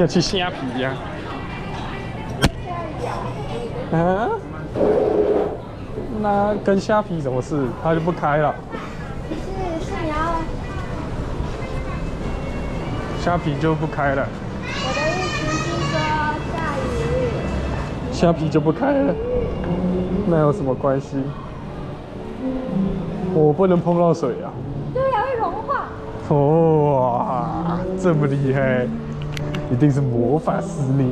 要去虾皮呀、啊？那跟虾皮什么事？它就不开了。是是你要虾皮就不开了，我的意思是说下雨。虾皮就不开了，那有什么关系？我不能碰到水啊！对呀，会融化。哇，这么厉害，一定是魔法师呢。